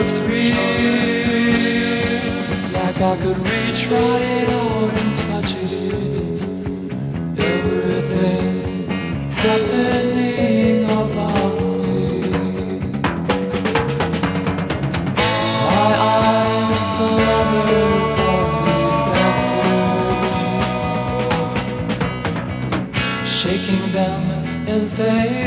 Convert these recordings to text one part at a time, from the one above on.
looks real, like I could reach right out and touch it. Everything happening about me. My eyes, the lovers of these actors, shaking them as they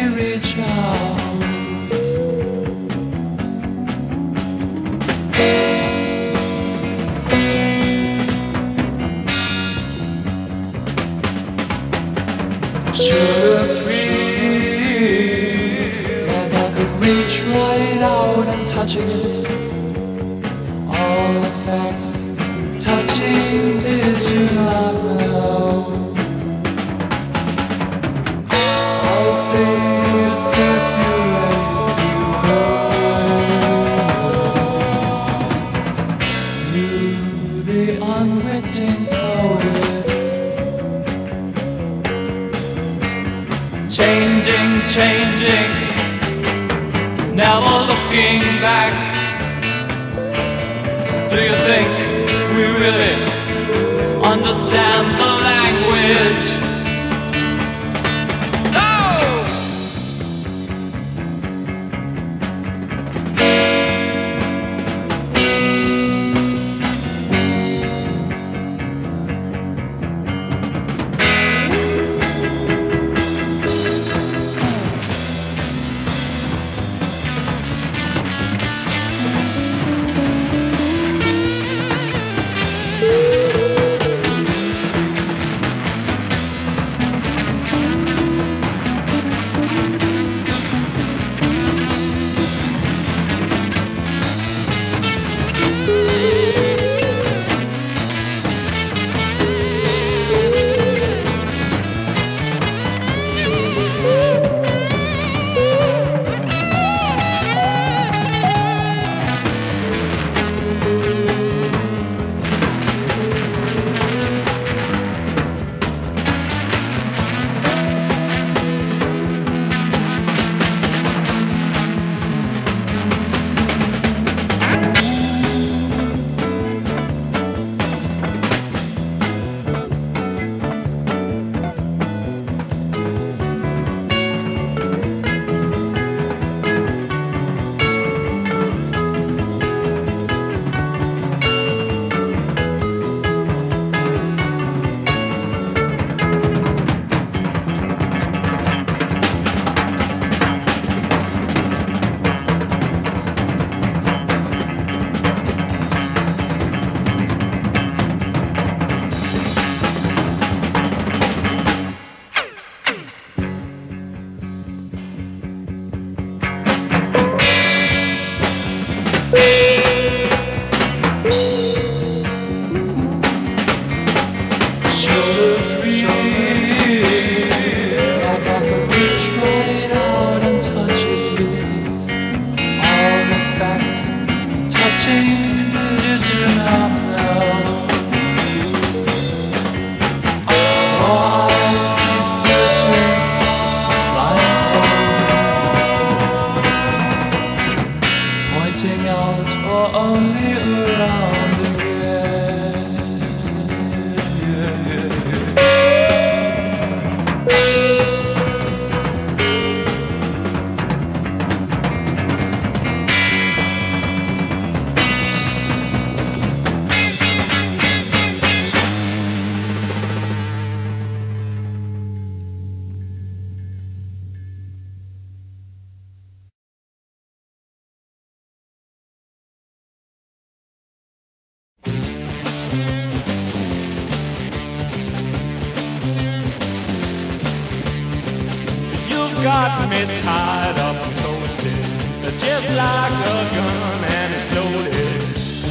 got tied up and toasted, just like a gun and it's loaded.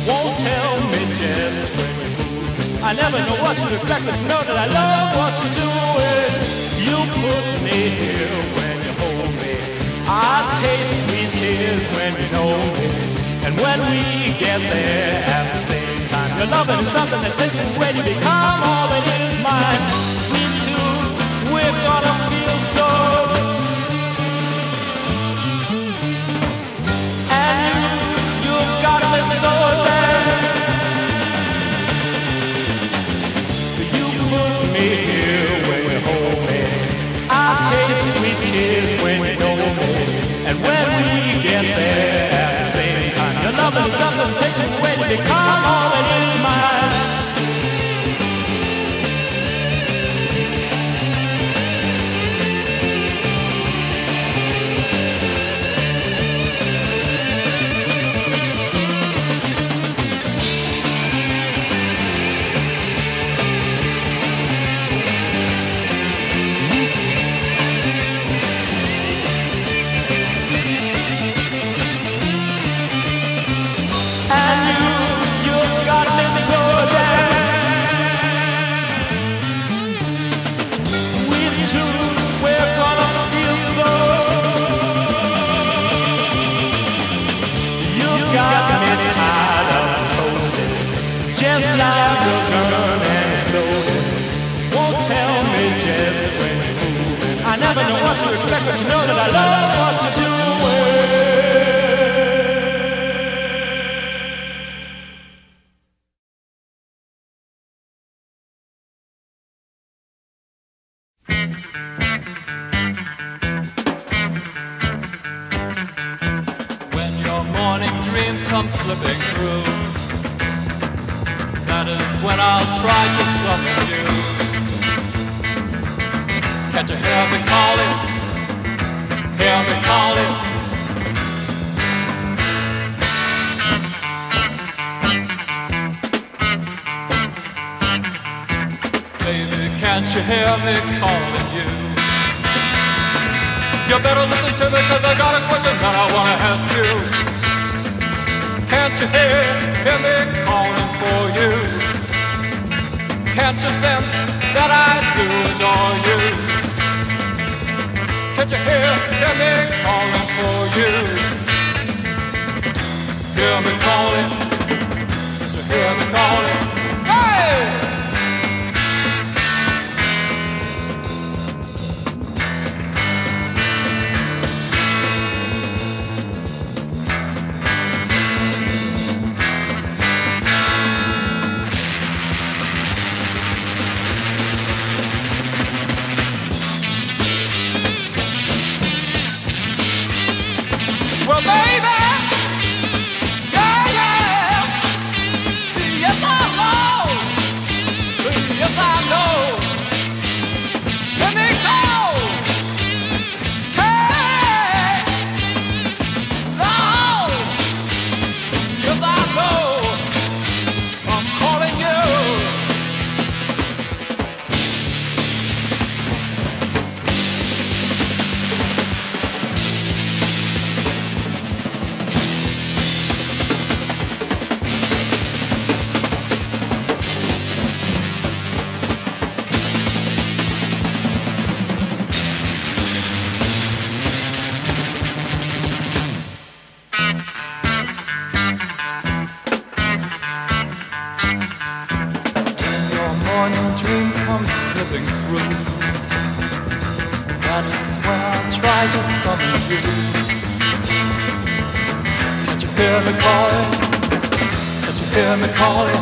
Won't tell me just when. I never know what to expect, but know that I love what you're doing. You put me here when you hold me. I taste sweet tears when you know me. And when we get there at the same time, your loving is something that takes when you become all that is mine. We two, we're gonna feel Chase you hear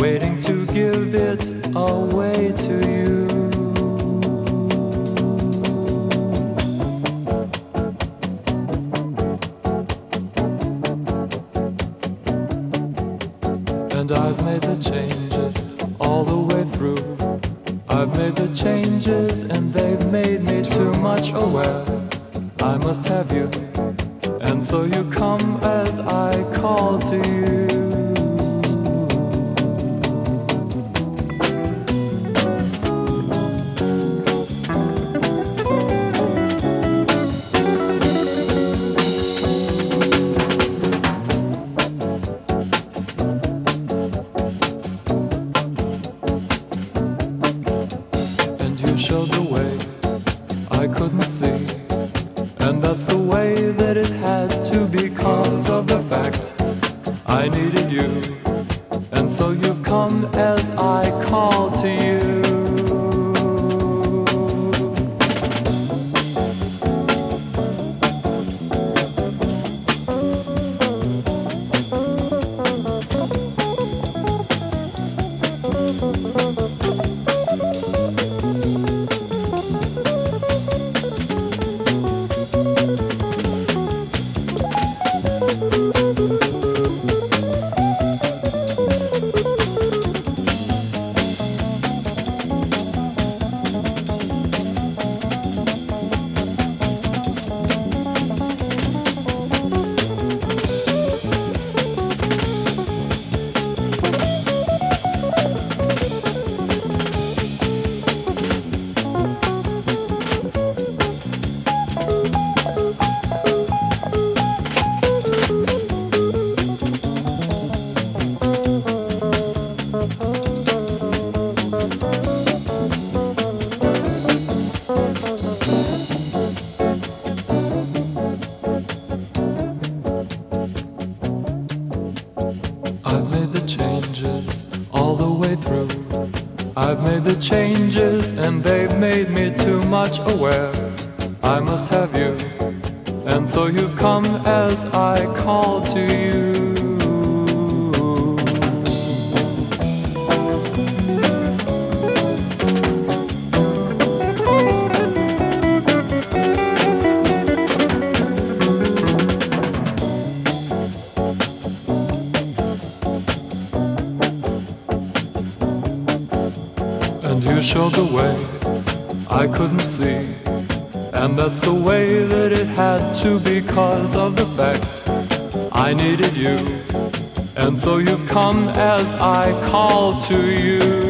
waiting to give it away to you. I've made the changes and they've made me too much aware. I must have you, and so you've come as I call to you. And that's the way that it had to because of the fact I needed you. And so you've come as I call to you.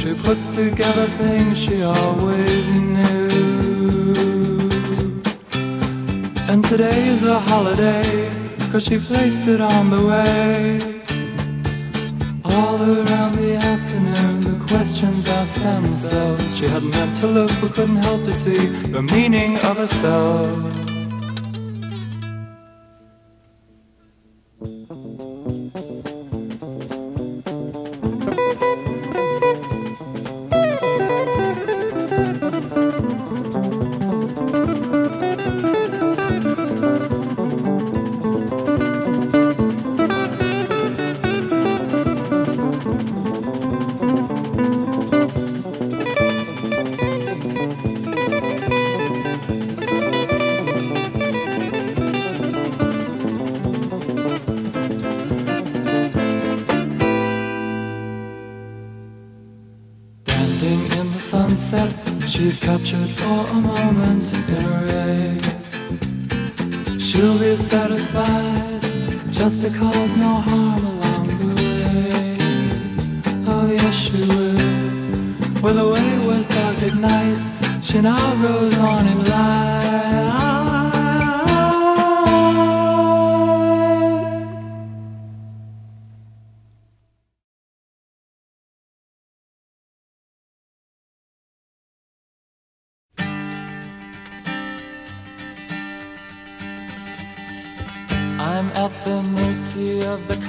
she puts together things she always knew. And today is a holiday, cause she placed it on the way. All around the afternoon, the questions asked themselves. She hadn't meant to look, but couldn't help to see the meaning of herself.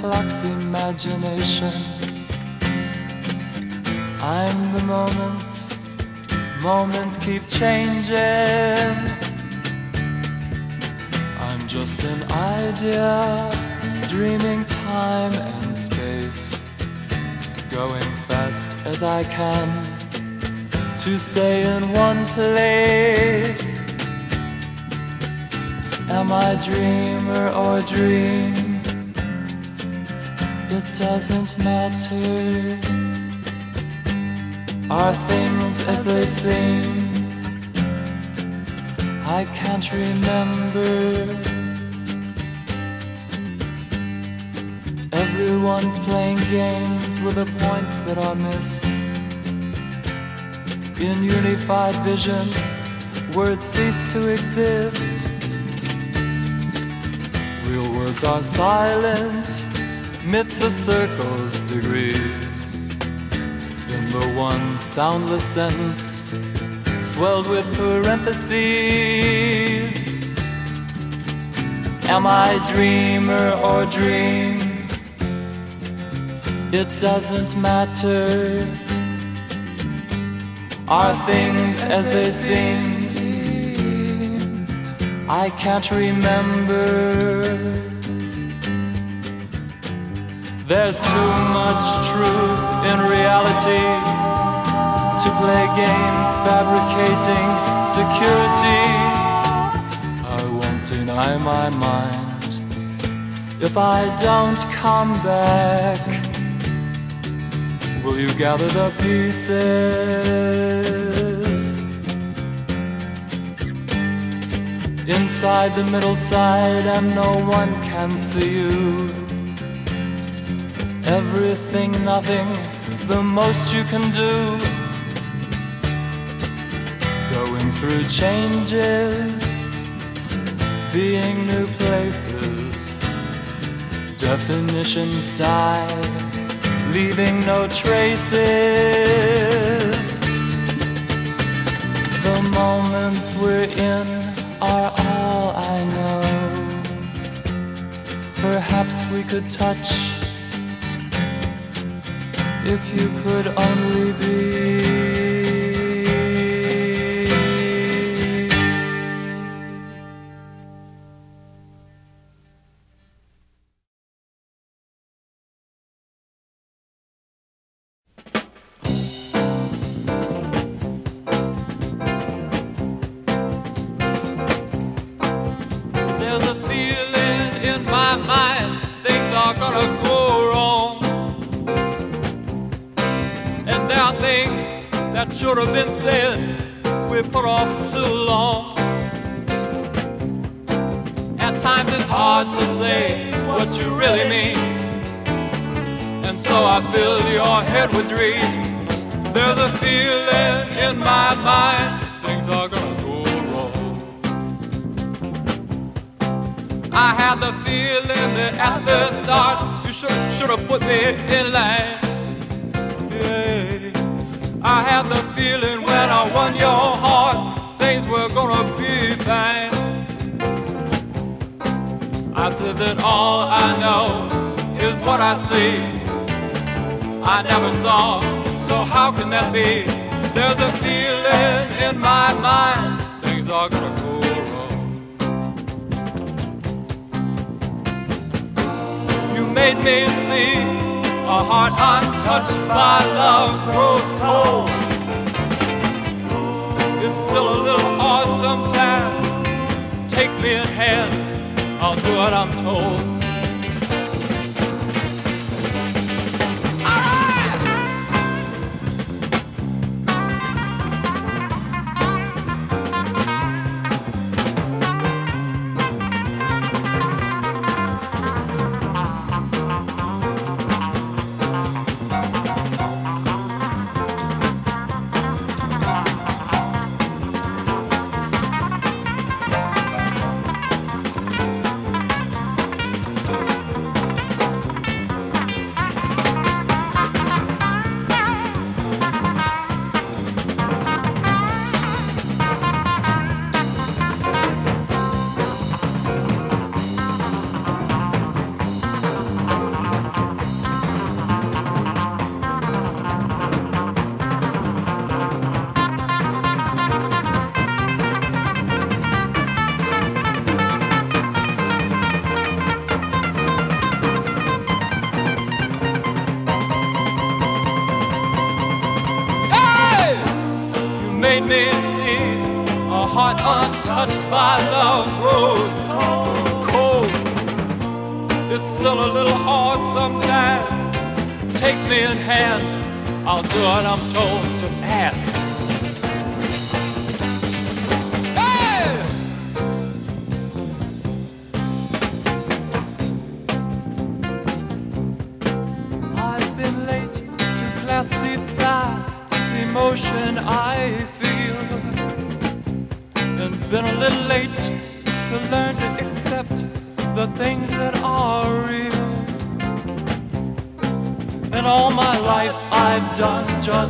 Imagination. I'm the moment, moments keep changing. I'm just an idea, dreaming time and space. Going fast as I can to stay in one place. Am I dreamer or dream? It doesn't matter. Are things as they seem? I can't remember. Everyone's playing games with the points that are missed. In unified vision, words cease to exist. Real words are silent midst the circle's degrees. In the one soundless sentence, swelled with parentheses. Am I dreamer or dream? It doesn't matter. Are things as they seem? I can't remember. There's too much truth in reality to play games, fabricating security. I won't deny my mind if I don't come back. Will you gather the pieces? Inside the middle side, and no one can see you. Everything, nothing, the most you can do. Going through changes, being new places. Definitions die, leaving no traces. The moments we're in are all I know. Perhaps we could touch if you could only be. There's a feeling in my mind things are gonna go should have been said we put off too long. At times it's hard to say what you really mean. And so I fill your head with dreams. There's a feeling in my mind things are gonna go wrong. I had the feeling that at the start you should should have put me in line. I had the feeling when I won your heart, things were gonna be fine. I said that all I know is what I see. I never saw, so how can that be? There's a feeling in my mind, things are gonna go wrong. You made me see a heart untouched by love grows cold. It's still a little hard sometimes. Take me in hand, I'll do what I'm told. Untouched by love grows cold. Oh, it's still a little hard sometimes. Take me in hand, I'll do what I'm told. Just ask.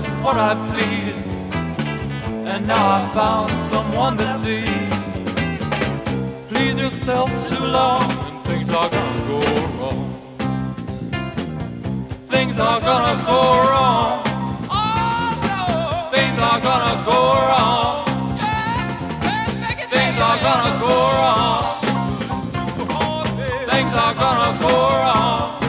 Just what I pleased, and now I've found someone that sees. Please yourself too long, and things are gonna go wrong things are gonna go wrong. Oh no, things are gonna go wrong. Things are gonna go wrong. Things are gonna go wrong.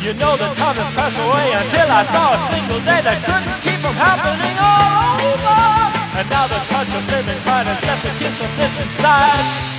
You know the time passed away until I saw a single day that couldn't keep from happening all over. And now the touch of living pride has left a kiss of this inside.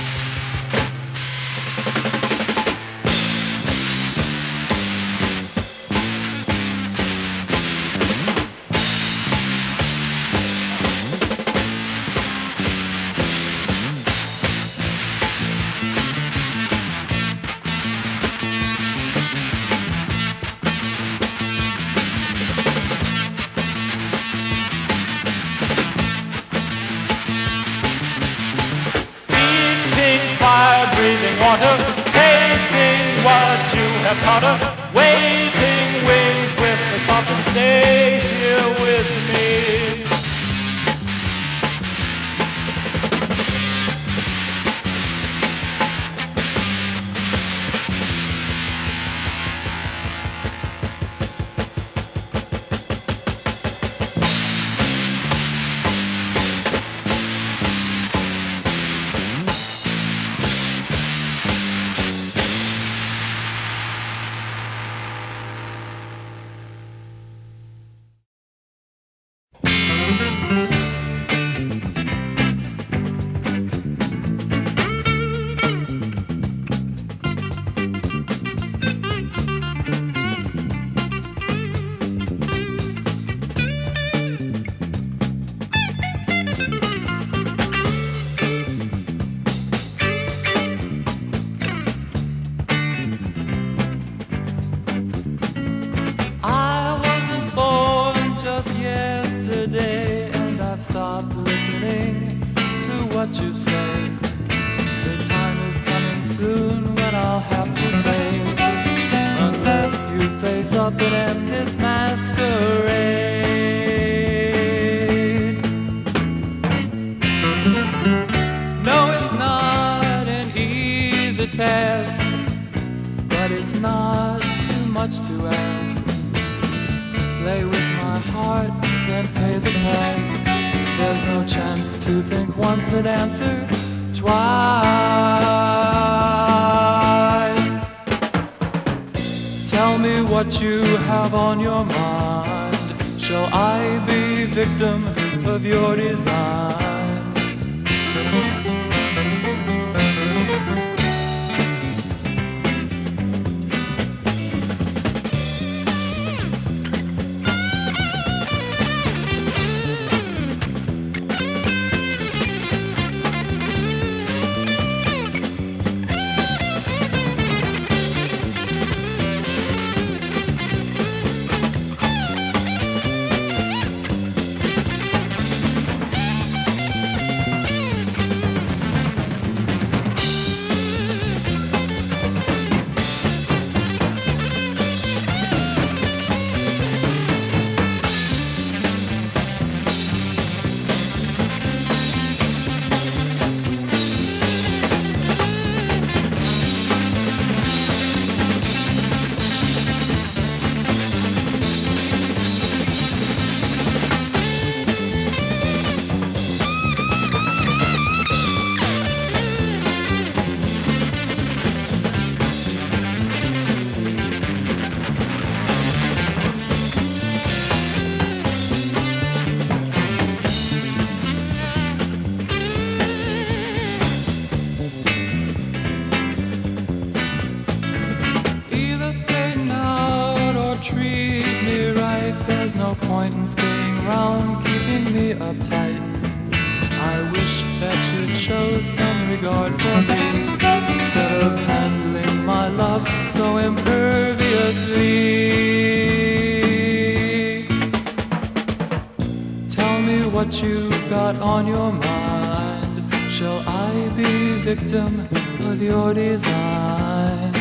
once and answer twice. Tell me what you have on your mind. Shall I be victim of your design? what you've got on your mind. Shall I be victim of your design?